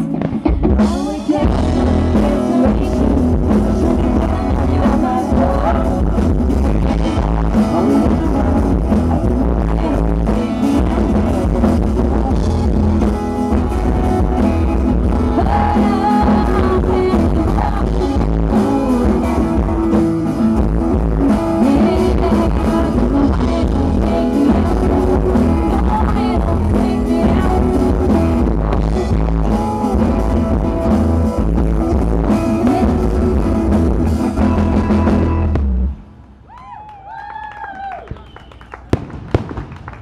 Thank you.